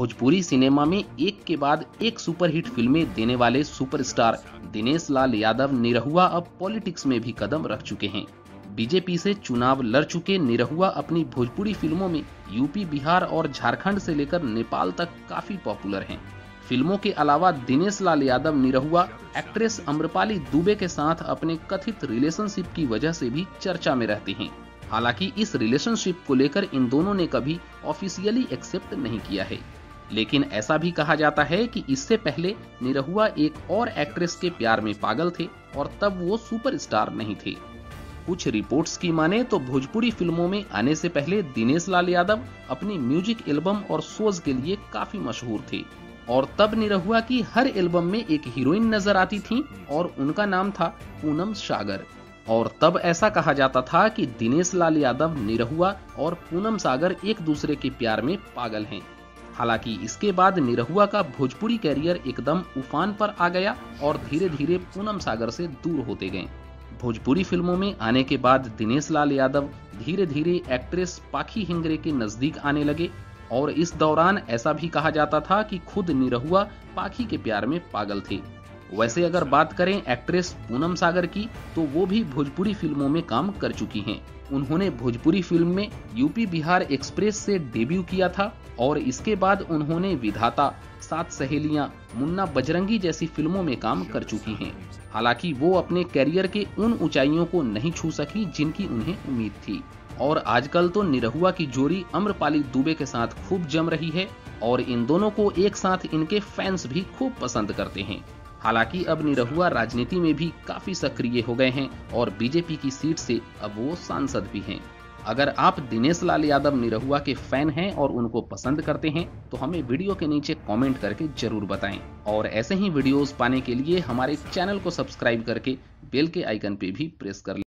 Bhojpuri cinema में एक के बाद एक सुपरहिट फ़िल्में देने वाले सुपरस्टार दिनेश लाल यादव निरहुआ अब पॉलिटिक्स में भी कदम रख चुके हैं। बीजेपी से चुनाव लड़ चुके निरहुआ अपनी भोजपुरी फ़िल्मों में यूपी, बिहार और झारखंड से लेकर नेपाल तक काफ़ी पॉपुलर हैं। फ़िल्मों के अलावा दिनेश लाल यादव निरहुआ, एक्ट्रेस अम्रपाली दुबे के साथ अपने कथित रिलेशनशिप की वजह से भी चर्चा में रहते हैं। हालाँकि इस रिलेशनशिप को लेकर इन दोनों ने कभी ऑफिशियली एक्सेप्ट नहीं किया है। लेकिन ऐसा भी कहा जाता है कि इससे पहले निरहुआ एक और एक्ट्रेस के प्यार में पागल थे और तब वो सुपरस्टार नहीं थे। कुछ रिपोर्ट्स की माने तो भोजपुरी फ़िल्मों में आने से पहले दिनेश लाल यादव अपनी म्यूज़िक एल्बम और शोज़ के लिए काफ़ी मशहूर थे। और तब निरहुआ की हर एल्बम में एक हीरोइन नज़र आती थी और उनका नाम था पूनम सागर। और तब ऐसा कहा जाता था कि दिनेश लाल यादव, निरहुआ और पूनम सागर एक दूसरे के प्यार में पागल हैं। हालाँकि इसके बाद निरहुआ का भोजपुरी कैरियर एकदम उफान पर आ गया और धीरे धीरे पूनम सागर से दूर होते गए। भोजपुरी फ़िल्मों में आने के बाद दिनेश लाल यादव धीरे धीरे एक्ट्रेस पाखी हिंगरे के नज़दीक आने लगे और इस दौरान ऐसा भी कहा जाता था कि खुद निरहुआ पाखी के प्यार में पागल थे। वैसे अगर बात करें एक्ट्रेस पूनम सागर की तो वो भी भोजपुरी फ़िल्मों में काम कर चुकी हैं। उन्होंने भोजपुरी फ़िल्म में यूपी बिहार एक्सप्रेस से डेब्यू किया था और इसके बाद उन्होंने विधाता, सात सहेलियाँ, मुन्ना बजरंगी जैसी फ़िल्मों में काम कर चुकी हैं। हालाँकि वो अपने कैरियर के उन ऊंचाइयों को नहीं छू सकी जिनकी उन्हें उम्मीद थी। और आजकल तो निरहुआ की जोड़ी अम्रपाली दुबे के साथ खूब जम रही है और इन दोनों को एक साथ इनके फैंस भी खूब पसंद करते हैं। हालाँकि अब निरहुआ राजनीति में भी काफ़ी सक्रिय हो गए हैं और बीजेपी की सीट से अब वो सांसद भी हैं। अगर आप दिनेश लाल यादव निरहुआ के फ़ैन हैं और उनको पसंद करते हैं तो हमें वीडियो के नीचे कमेंट करके ज़रूर बताएँ। और ऐसे ही वीडियोस पाने के लिए हमारे चैनल को सब्सक्राइब करके बेल के आइकन पे भी प्रेस कर